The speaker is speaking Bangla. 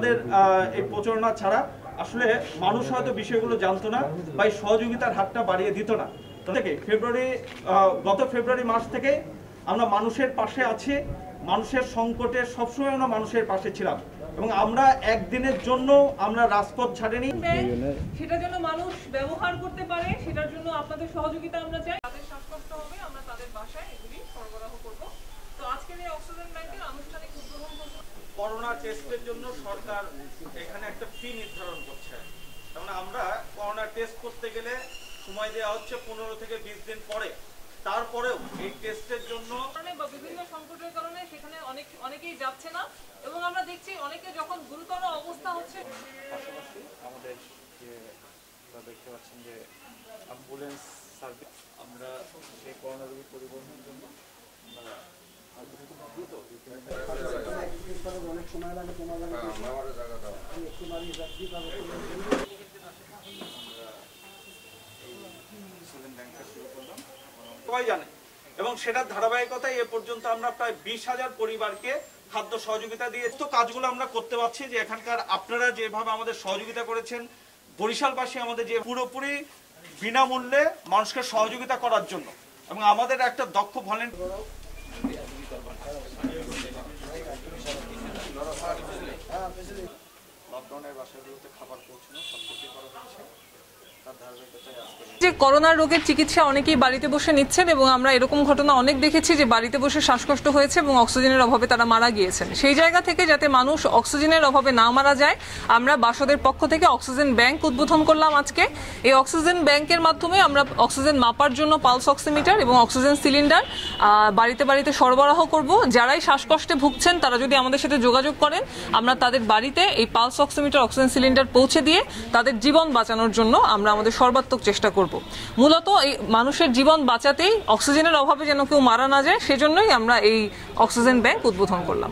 আমাদের এই প্রচারণা ছাড়া আসলে মানুষ হয়তো বিষয়গুলো জানতো না বা এই সহযোগিতার হাতটা বাড়িয়ে দিত না। থেকে ফেব্রুয়ারি গত ফেব্রুয়ারি মাস থেকে আমরা মানুষের পাশে আছি, মানুষের সংকটে সবসময় আমরা মানুষের পাশে ছিলাম এবং আমরা একদিনের জন্য আমরা রাজপথ ছাড়িনি। ব্যাংক সেটা যেন মানুষ ব্যবহার করতে পারে, সেটার জন্য আপনাদের সহযোগিতা আমরা চাই। তাদের শ্বাসকষ্ট হবে, আমরা তাদের বাসায় এগুলি সরবরাহ করব তো আজকের এই অক্সিজেন ব্যাংকের আনুষ্ঠানিক উদ্বোধন করব করোনা টেস্টের জন্য সরকার এখানে একটা ফি নির্ধারণ করছে। তার মানে আমরা করোনা টেস্ট করতে গেলে সময় দেওয়া হচ্ছে পনেরো থেকে বিশ দিন পরে। তারপরেও এই টেস্টের জন্য কারণে বা বিভিন্ন সংকটের কারণে সেখানে অনেক অনেকেই যাচ্ছে না। এবং আমরা দেখছি অনেকে যখন গুরুতর অবস্থা হচ্ছে পাশাপাশি আমাদের যে আপনারা দেখতে পাচ্ছেন যে অ্যাম্বুলেন্স সার্ভিস আমরা সেই করোনা রোগী পরিবহনের জন্য আমরা দ্রুত অনেক সময় লাগে তোমার লাগে করলাম সবাই জানে। এবং সেটার ধারাবাহিকতায় এ পর্যন্ত আমরা প্রায় বিশ হাজার পরিবারকে খাদ্য সহযোগিতা দিয়ে তো কাজগুলো আমরা করতে পারছি যে এখানকার আপনারা যেভাবে আমাদের সহযোগিতা করেছেন বরিশালবাসী আমাদের যে পুরোপুরি বিনামূল্যে মানুষকে সহযোগিতা করার জন্য। এবং আমাদের একটা দক্ষ ভলেন্টিয়ার লকডাউনের বাসাগুলোতে খাবার পৌঁছানো সব কিছুই করা হচ্ছে যে করোনার রোগের চিকিৎসা অনেকেই বাড়িতে বসে নিচ্ছেন এবং আমরা এরকম ঘটনা অনেক দেখেছি যে বাড়িতে বসে শ্বাসকষ্ট হয়েছে এবং অক্সিজেনের অভাবে তারা মারা গিয়েছেন। সেই জায়গা থেকে যাতে মানুষ অক্সিজেনের অভাবে না মারা যায়, আমরা বাসদের পক্ষ থেকে অক্সিজেন ব্যাংক উদ্বোধন করলাম আজকে। এই অক্সিজেন ব্যাংকের মাধ্যমে আমরা অক্সিজেন মাপার জন্য পালস অক্সিমিটার এবং অক্সিজেন সিলিন্ডার বাড়িতে বাড়িতে সরবরাহ করব। যারাই শ্বাসকষ্টে ভুগছেন, তারা যদি আমাদের সাথে যোগাযোগ করেন, আমরা তাদের বাড়িতে এই পালস অক্সিমিটার, অক্সিজেন সিলিন্ডার পৌঁছে দিয়ে তাদের জীবন বাঁচানোর জন্য আমরা আমাদের সর্বাত্মক চেষ্টা করব। মূলত এই মানুষের জীবন বাঁচাতেই অক্সিজেনের অভাবে যেন কেউ মারা না যায়, সেজন্যই আমরা এই অক্সিজেন ব্যাংক উদ্বোধন করলাম।